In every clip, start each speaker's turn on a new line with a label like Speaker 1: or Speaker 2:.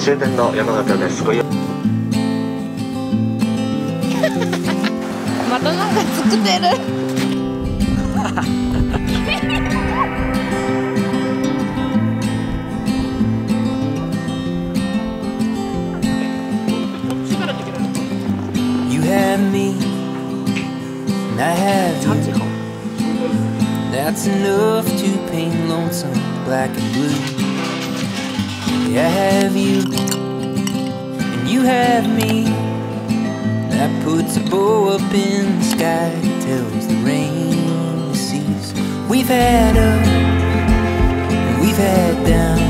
Speaker 1: 終点の山形ですごい
Speaker 2: またなんか作ってる「
Speaker 3: You have me, and I have
Speaker 2: 超
Speaker 3: you.
Speaker 2: 级红
Speaker 3: That's enough to paint lonesome black and blue. Have you and you have me. That puts a bow up in the sky, tells the rain to cease. We've had up, and we've had down.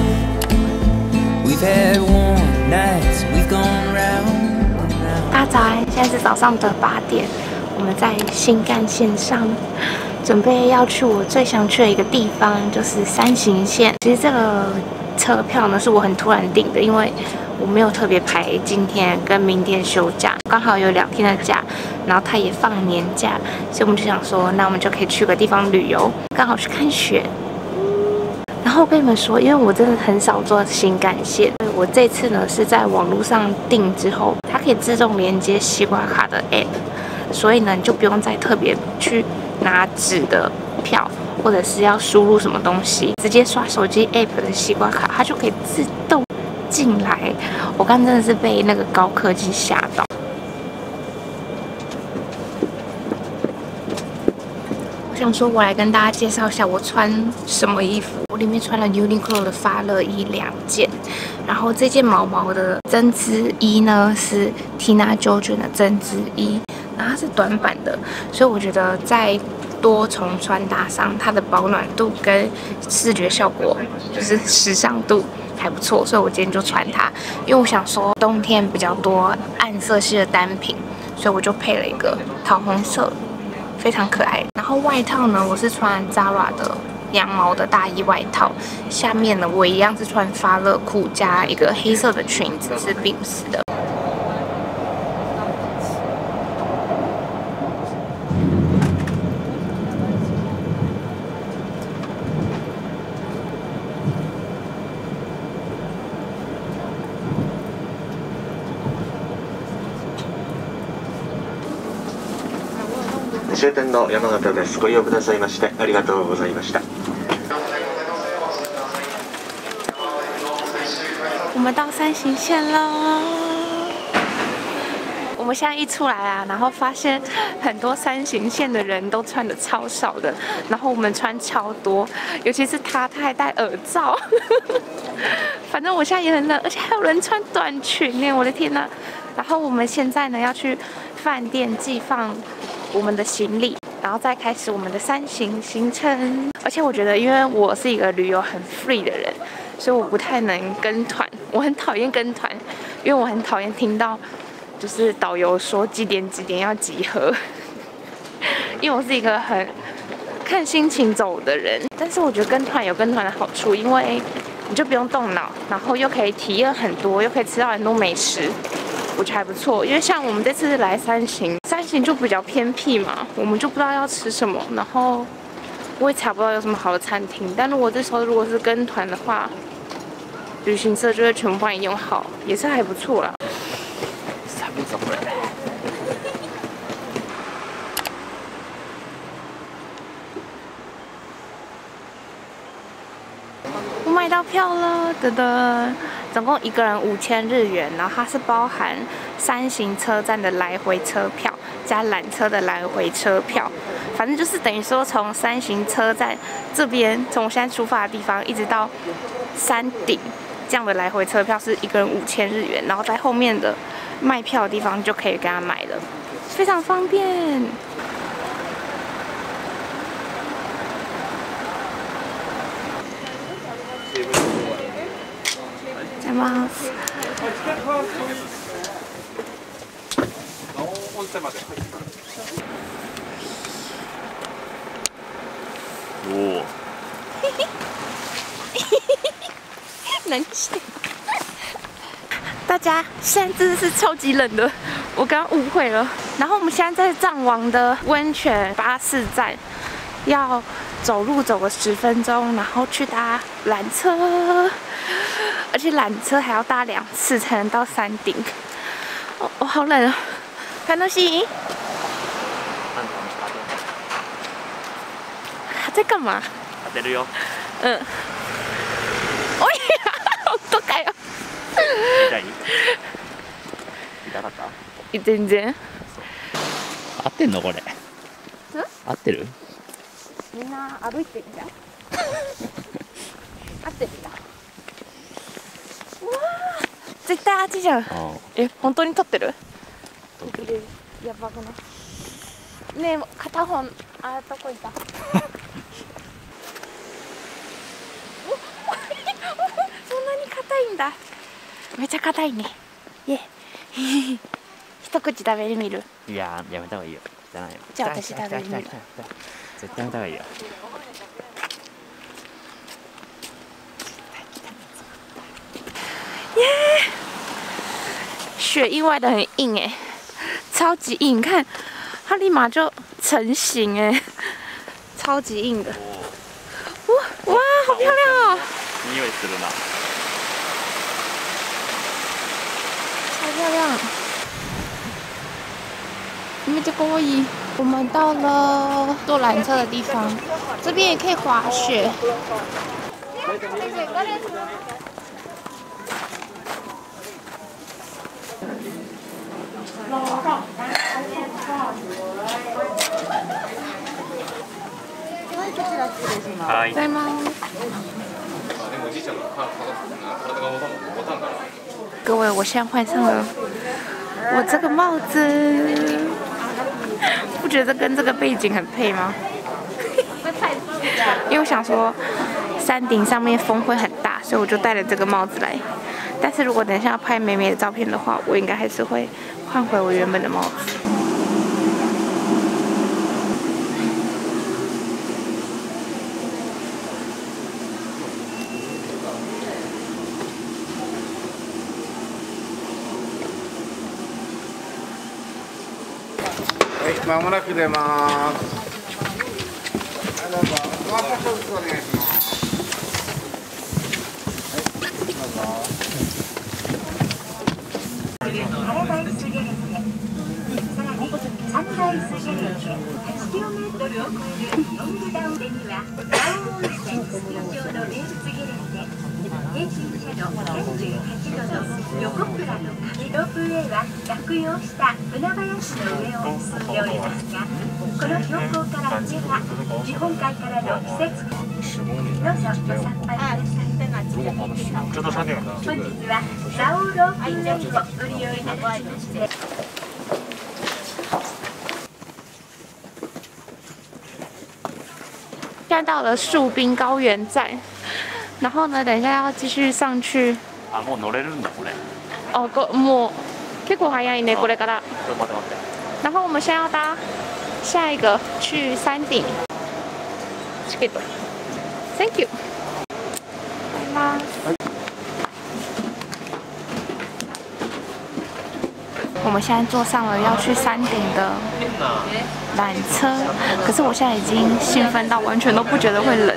Speaker 3: We've had warm nights, we've gone round and round.
Speaker 2: 大早安，现在是早上的八点，我们在新干线上，准备要去我最想去的一个地方，就是山形县。其实这个车票呢是我很突然订的，因为我没有特别排今天跟明天休假，刚好有两天的假，然后他也放年假，所以我们就想说，那我们就可以去个地方旅游，刚好去看雪。然后我跟你们说，因为我真的很少坐新干线，我这次呢是在网络上订之后，它可以自动连接西瓜卡的 app，所以呢你就不用再特别去拿纸的票，或者是要输入什么东西，直接刷手机 app 的西瓜卡，它就可以自动进来。我刚真的是被那个高科技吓到。我想说，我来跟大家介绍一下我穿什么衣服。我里面穿了 Uniqlo 的发热衣两件，然后这件毛毛的针织衣呢是 Tina Jordan 的针织衣，它是短版的，所以我觉得在多重穿搭上，它的保暖度跟视觉效果就是时尚度还不错，所以我今天就穿它，因为我想说冬天比较多暗色系的单品，所以我就配了一个桃红色。非常可爱。然后外套呢，我是穿 Zara 的羊毛的大衣外套，下面呢我一样是穿发热裤加一个黑色的裙子，是 Beams 的。
Speaker 1: 終点の山形ですご利用くださいましてありがとうございました
Speaker 2: 我们到三行线了。我们现在一出来啊，然后发现很多三行线的人都穿的超少的，然后我们穿超多，尤其是他，他还戴耳罩。反正我现在也很冷，而且还有人穿短裙呢，我的天呐！然后我们现在呢要去饭店寄放 我们的行李，然后再开始我们的三行行程。而且我觉得，因为我是一个旅游很 free 的人，所以我不太能跟团，我很讨厌跟团，因为我很讨厌听到就是导游说几点几点要集合，因为我是一个很看心情走的人。但是我觉得跟团有跟团的好处，因为你就不用动脑，然后又可以体验很多，又可以吃到很多美食。我觉得还不错，因为像我们这次来三行，三行就比较偏僻嘛，我们就不知道要吃什么，然后我也查不到有什么好的餐厅。但如果这时候如果是跟团的话，旅行社就会全部帮你用好，也是还不错啦。
Speaker 3: 寒いぞこれ
Speaker 2: 我买到票了，噔噔，总共一个人五千日元，然后它是包含三行车站的来回车票 加缆车的来回车票，反正就是等于说从三行车站这边，从我现在出发的地方一直到山顶，这样的来回车票是一个人五千日元，然后在后面的卖票的地方就可以给他买了，非常方便。在吗？
Speaker 1: おお
Speaker 2: 冷血。大家现在真的是超级冷的，我刚刚误会了。然后我们现在在藏王的温泉巴士站，要走路走个十分钟，然后去搭缆车。而 而且缆车还要搭两次才能到山顶。哦，哦，好冷啊！看东西，在干嘛？
Speaker 4: 当てるよ
Speaker 2: 嗯。おい、本当かよ。
Speaker 4: 痛い？痛かった？
Speaker 2: 全然。
Speaker 4: 合ってんの？これ合ってる？
Speaker 2: みんな歩いてるじゃん。合ってるじゃん。うわー絶対あっちじゃん。
Speaker 4: あ
Speaker 2: え、本当に撮ってる？やばくない？ねえ、片方、あ、どこいた？おそんなに硬いんだ。めちゃ硬いね。イエイ一口食べてみる。
Speaker 4: いやーやめた方がいいよ汚いよ
Speaker 2: じゃあ私食べる
Speaker 4: 来た来た来た来た絶対やめた方がいいよ
Speaker 2: 雪意外的很硬哎，超级硬，你看它立马就成型哎，超级硬的。哇哇，好漂亮哦！
Speaker 4: 匂いするな
Speaker 2: 超漂亮，めっちゃ可愛い。我们到了坐缆车的地方，这边也可以滑雪。
Speaker 4: はい
Speaker 2: 在吗？各位，我现在换上了我这个帽子，不觉得跟这个背景很配吗？因为我想说，山顶上面风会很大，所以我就戴了这个帽子来。但是如果等一下要拍美美的照片的话，我应该还是会换回我原本的帽子。
Speaker 5: まもなく出ます。さらに。ご案内お願いします。
Speaker 2: 8キロメートルを超えるロングダウレには青温泉スキー場の名物ゲレンデ平均斜度38度の
Speaker 6: 横倉のロープウェイは着用した船林の上を進んでおりますがこの標高から上は日本海からの季節どうぞご参拝ください本日は蔵王ロープウェイをご利用いただきまして
Speaker 2: 现在到了树冰高原站，然后呢，等一下要继续上去。
Speaker 4: あもう乗れるんだこれ
Speaker 2: 哦，go もう結構早いねこれから。
Speaker 4: ちょっと待って待って
Speaker 2: 然后我们现在要搭下一个去山顶。チケット。Thank you。拜拜。我们现在坐上了要去山顶的缆车，可是我现在已经兴奋到完全都不觉得会冷。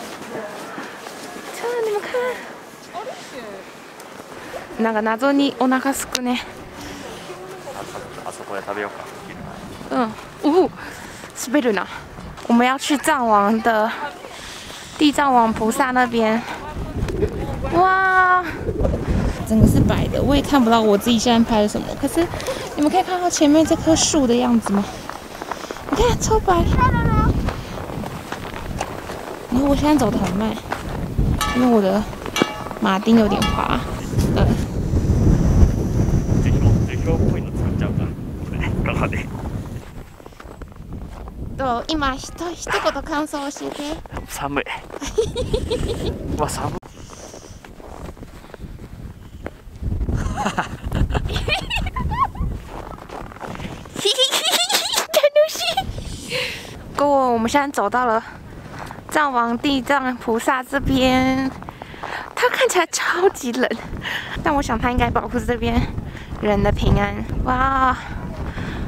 Speaker 2: 这你们看，なんか謎にお腹すくね。
Speaker 4: あそこで食べようか
Speaker 2: 嗯，呜、滑るな。我们要去藏王的地藏王菩萨那边。哇，整个是白的，我也看不到我自己现在拍了什么。可是你们可以看到前面这棵树的样子吗？你看，超白。然后我现在走得很慢， 因为我的马丁有点滑。呃，
Speaker 4: 樹氷樹氷っぽいの作っちゃうかこれ側で
Speaker 2: と今ひと一言感想を教えて
Speaker 4: 寒いうわ寒い
Speaker 2: 各位，我们现在走到了 藏王地藏菩萨这边，它看起来超级冷，但我想它应该保护这边人的平安。哇，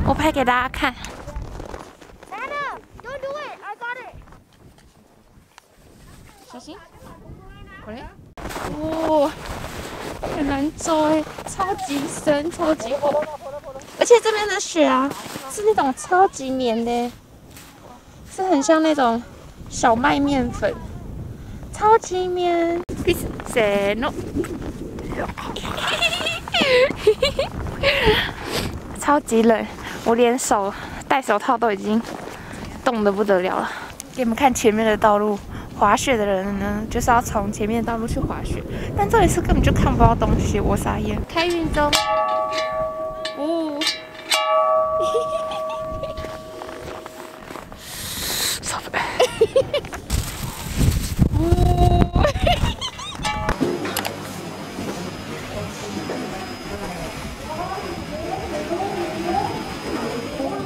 Speaker 2: 我拍给大家看。小心，过来。哇，很难走哎，超级深，超级厚，而且这边的雪啊，是那种超级绵的。是很像那种小麦面粉，超级面。谁弄？超级冷，我连手戴手套都已经冻得不得了了。给你们看前面的道路，滑雪的人呢，就是要从前面的道路去滑雪，但这里是根本就看不到东西，我傻眼。开运中，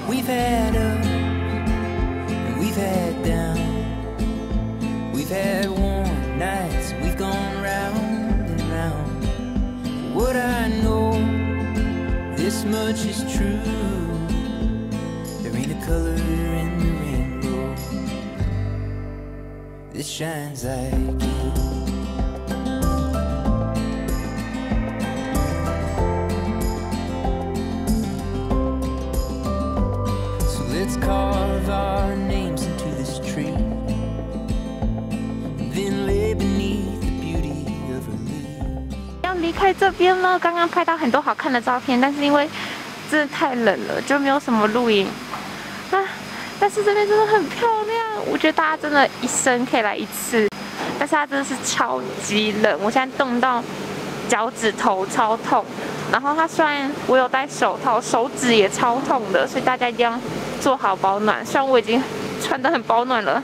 Speaker 3: We've had up and we've had down. We've had warm nights, we've gone round and round. What I know, this much is true. There ain't a color in the rainbow that shines like you. So let's carve our names into this tree. And then lay beneath the beauty of her leaves.
Speaker 2: 要离开这边了，刚刚拍到很多好看的照片，但是因为真的太冷了，就没有什么录影。啊，但是这边真的很漂亮， 我觉得大家真的一生可以来一次。但是它真的是超级冷，我现在冻到脚趾头超痛。然后它虽然我有戴手套，手指也超痛的，所以大家一定要做好保暖。虽然我已经穿得很保暖了。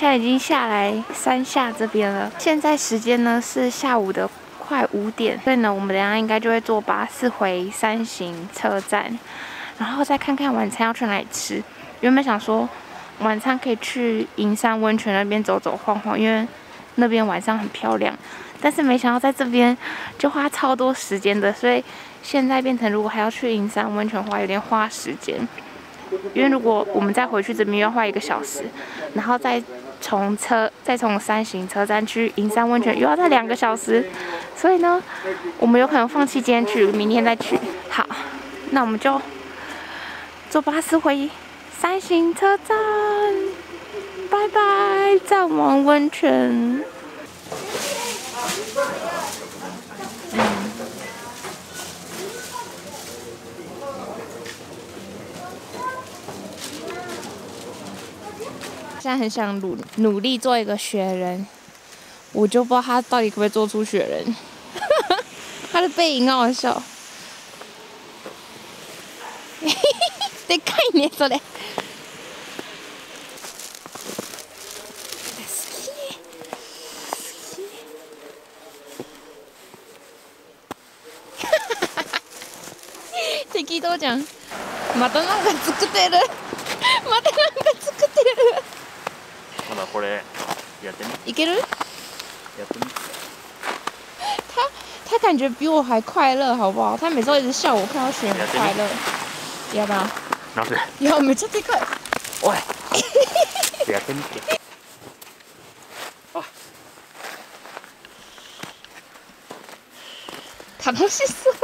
Speaker 2: 现在已经下来山下这边了，现在时间呢是下午的快五点，所以呢，我们等下应该就会坐巴士回三行车站，然后再看看晚餐要去哪里吃。原本想说晚餐可以去银山温泉那边走走晃晃，因为那边晚上很漂亮，但是没想到在这边就花超多时间的，所以现在变成如果还要去银山温泉的话，有点花时间。因为如果我们再回去这边要花一个小时，然后再从车再从三行车站去银山温泉又要再两个小时，所以呢，我们有可能放弃今天去，明天再去。好，那我们就坐巴士回三行车站，拜拜，藏王温泉。在很想努努力做一个雪人，我就不知道他到底可不可以做出雪人。他的背影很好笑。でかいねそれ。好き適当じゃん。またなんか作ってる。またなんか作ってる。
Speaker 4: これやってみ
Speaker 2: いける？
Speaker 4: やってみ
Speaker 2: 他他感觉比我还快乐，好不好？他每次都一直笑我看到雪很快乐。要不要？
Speaker 4: なんで
Speaker 2: いやめっちゃでかい。
Speaker 4: おいやってみて
Speaker 2: 楽しそう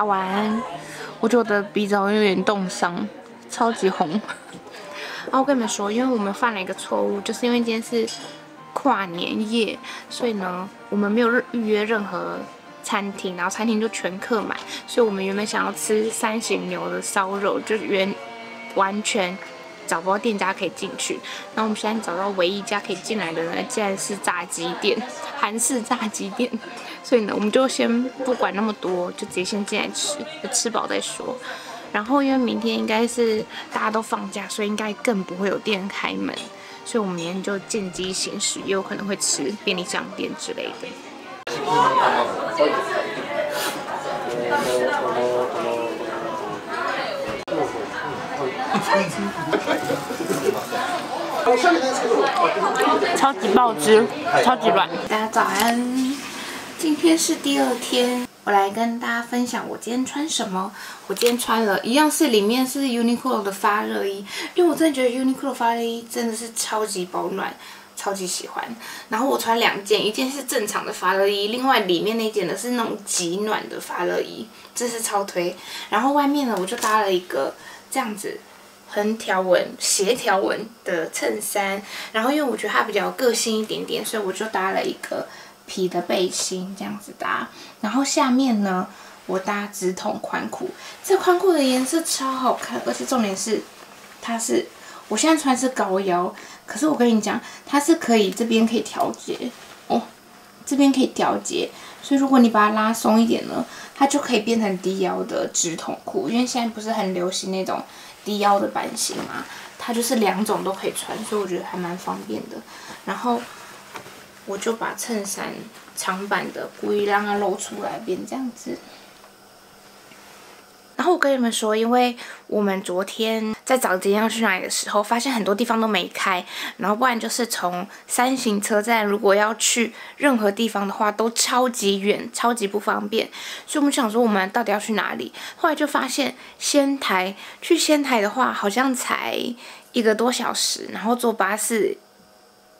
Speaker 2: 打完，我觉得鼻子好像有点冻伤，超级红。然后我跟你们说，因为我们犯了一个错误，就是因为今天是跨年夜，所以呢，我们没有预约任何餐厅，然后餐厅就全客满，所以我们原本想要吃三型牛的烧肉，就原完全找不到店家可以进去。那我们现在找到唯一一家可以进来的呢，竟然是炸鸡店，韩式炸鸡店。所以呢，我们就先不管那么多，就直接先进来吃，吃饱再说。然后因为明天应该是大家都放假，所以应该更不会有店开门，所以我们明天就见机行事，也有可能会吃便利商店之类的。超级爆汁，超级软。大家早安，今天是第二天，我来跟大家分享我今天穿什么。我今天穿了一样是里面是 Uniqlo 的发热衣，因为我真的觉得 Uniqlo 发热衣真的是超级保暖，超级喜欢。然后我穿两件，一件是正常的发热衣，另外里面那件呢是那种极暖的发热衣，这是超推。然后外面呢我就搭了一个这样子。横条纹、斜条纹的衬衫，然后因为我觉得它比较个性一点点，所以我就搭了一个皮的背心，这样子搭。然后下面呢，我搭直筒宽裤，这宽裤的颜色超好看，而且重点是，它是我现在穿是高腰，可是我跟你讲，它是可以这边可以调节哦，这边可以调节，所以如果你把它拉松一点呢，它就可以变成低腰的直筒裤，因为现在不是很流行那种。低腰的版型嘛，它就是两种都可以穿，所以我觉得还蛮方便的。然后我就把衬衫长版的故意让它露出来，变这样子。然后我跟你们说，因为我们昨天在找今天要去哪里的时候，发现很多地方都没开，然后不然就是从三型车站如果要去任何地方的话，都超级远，超级不方便。所以我们想说，我们到底要去哪里？后来就发现仙台，去仙台的话，好像才一个多小时，然后坐巴士。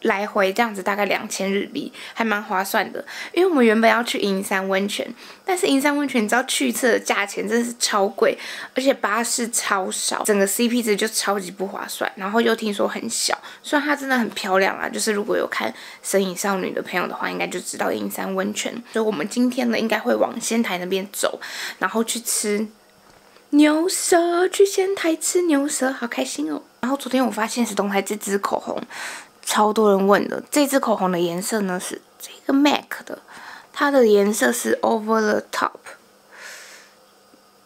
Speaker 2: 来回这样子大概两千日币，还蛮划算的。因为我们原本要去银山温泉，但是银山温泉你知道去一次的价钱真的是超贵，而且巴士超少，整个 CP 值就超级不划算。然后又听说很小，虽然它真的很漂亮啊，就是如果有看《神隐少女》的朋友的话，应该就知道银山温泉。所以我们今天呢，应该会往仙台那边走，然后去吃牛舌，去仙台吃牛舌，好开心哦。然后昨天我发现是东台这支口红。超多人问的，这支口红的颜色呢是这个 MAC 的，它的颜色是 Over the Top。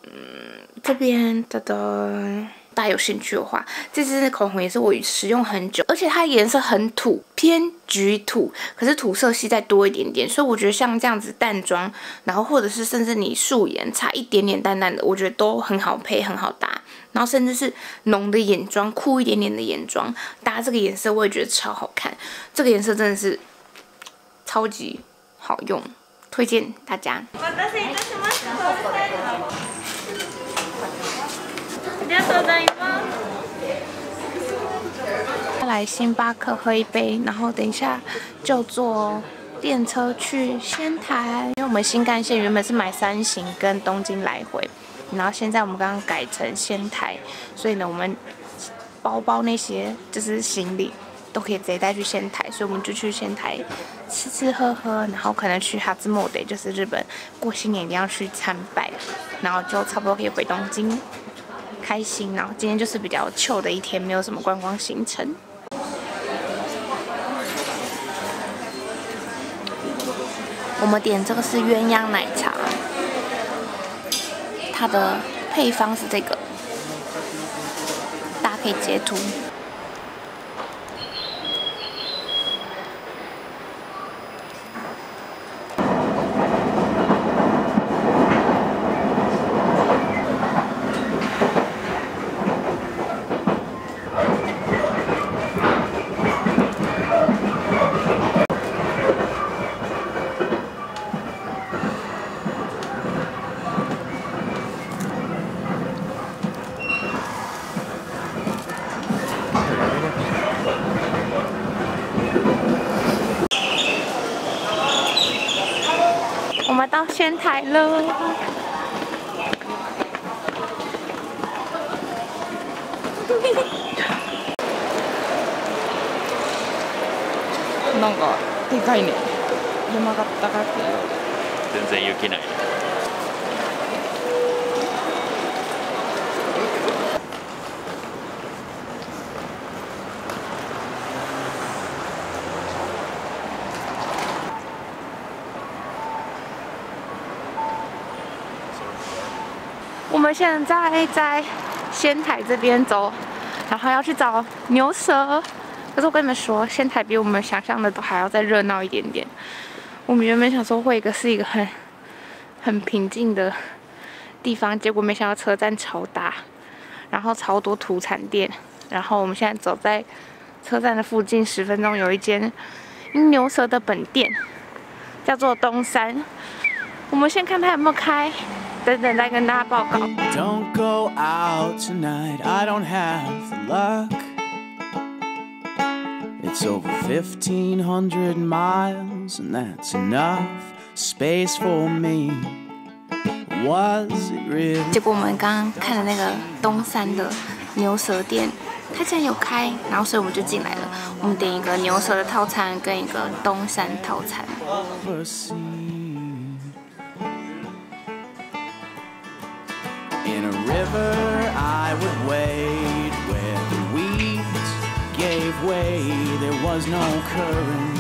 Speaker 2: 嗯，这边的的，大家有兴趣的话，这支口红也是我使用很久，而且它颜色很土，偏橘土，可是土色系再多一点点，所以我觉得像这样子淡妆，然后或者是甚至你素颜擦一点点淡淡的，我觉得都很好配，很好搭。然后甚至是浓的眼妆，酷一点点的眼妆，搭这个颜色我也觉得超好看。这个颜色真的是超级好用，推荐大家。来星巴克喝一杯，然后等一下就坐电车去仙台。因为我们新干线原本是买三型跟东京来回。然后现在我们刚刚改成仙台，所以呢，我们包包那些就是行李都可以直接带去仙台，所以我们就去仙台吃吃喝喝，然后可能去哈兹莫德，就是日本过新年一定要去参拜，然后就差不多可以回东京，开心。然后今天就是比较糗的一天，没有什么观光行程。我们点这个是鸳鸯奶茶。它的配方是这个，大家可以截图。到仙台了。なんかでかいね。山形がっていう。
Speaker 4: 全然雪ない
Speaker 2: 们现在在仙台这边走，然后要去找牛舌。可是我跟你们说，仙台比我们想象的都还要再热闹一点点。我们原本想说会一个是一个很很平静的地方，结果没想到车站超大，然后超多土产店。然后我们现在走在车站的附近，十分钟有一间牛舌的本店，叫做东山。我们先看它有没有开。等等再跟大家报告。
Speaker 7: Don't go out tonight, I don't have the luck. It's over 1500 miles, and that's enough space for me. Was it really?
Speaker 2: 结果我们刚刚看的那个东山的牛舌店，它竟然有开，然后所以我们就进来了。我们点一个牛舌的套餐跟一个东山套餐。
Speaker 7: I would wade where the weeds gave way. There was no current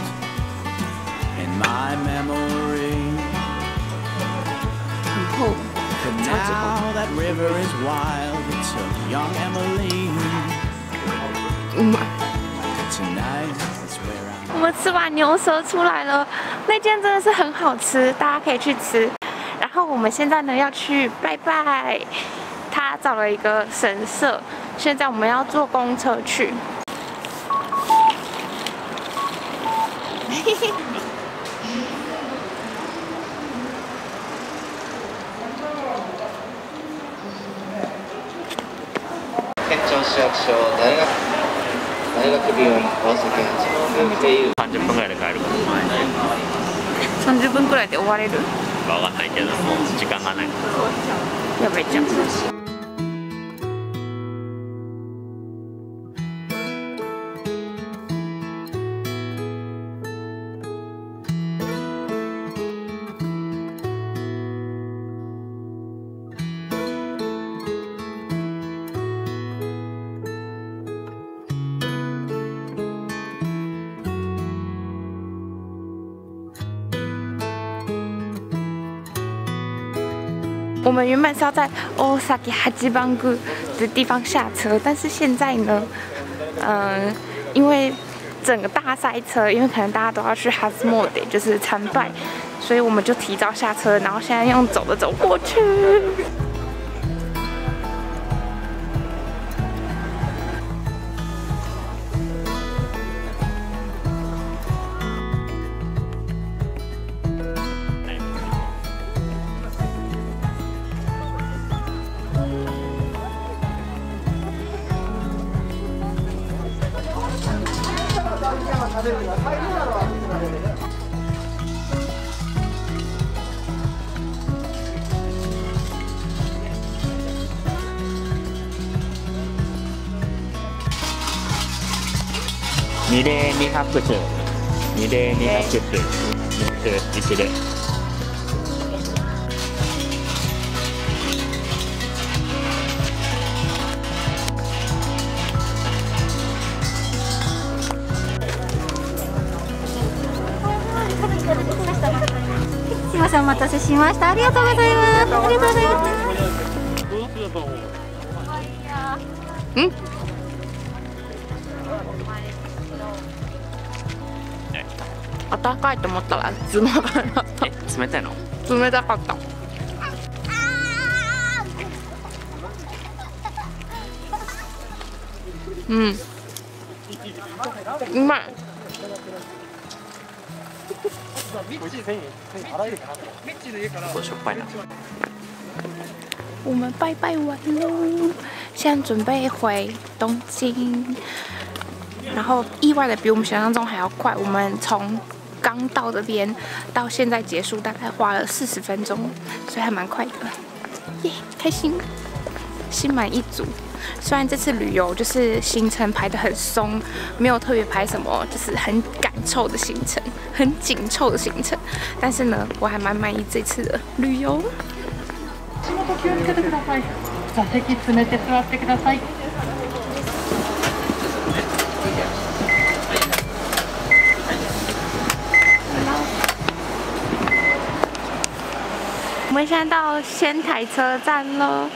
Speaker 7: in my memory.
Speaker 2: 很厚，
Speaker 7: But now that river is wild. It took young Emily.
Speaker 2: 嗯，
Speaker 7: Tonight, that's where I'm.
Speaker 2: 我们吃完牛舌出来了，那间真的是很好吃，大家可以去吃。然后我们现在呢要去拜拜，他 找了一个神社，现在我们要坐公车去。
Speaker 8: 県庁市役所大学大学病院川崎八幡宮経由
Speaker 4: 30分ぐらいで帰るか
Speaker 2: 30分くらいで終われる
Speaker 4: わかんないけど時間がない
Speaker 2: やばいじゃん。 我们原本是要在 Osaki Hachibangu 的地方下车，但是现在呢，嗯、因为整个大塞车，因为可能大家都要去 Hasmode，就是参拜，所以我们就提早下车，然后现在用走的走过去。
Speaker 4: 二拍手二礼二拍手一一礼
Speaker 6: すいませんお待たせしました。ありがとうございます。ありがとうございます
Speaker 2: 暖かいと思ったら冷たかっ
Speaker 4: え冷たいの？
Speaker 2: た冷たかった。うん。うまい。
Speaker 4: これしょっぱいな。
Speaker 2: 我们拜拜完喽，现在准备回东京，然后意外的比我们想象中还要快。我们从刚到这边到现在结束大概花了四十分钟，所以还蛮快的，耶，开心，心满意足。虽然这次旅游就是行程排得很松，没有特别排什么，就是很赶凑的行程，很紧凑的行程，但是呢，我还蛮满意这次的旅游。现在到仙台车站了，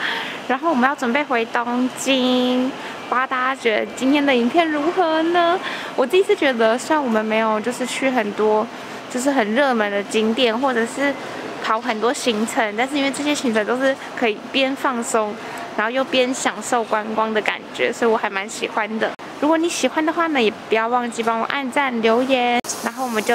Speaker 2: 然后我们要准备回东京。不知道大家觉得今天的影片如何呢？我第一次觉得，虽然我们没有就是去很多就是很热门的景点，或者是跑很多行程，但是因为这些行程都是可以边放松，然后又边享受观光的感觉，所以我还蛮喜欢的。如果你喜欢的话呢，也不要忘记帮我按赞留言，然后我们就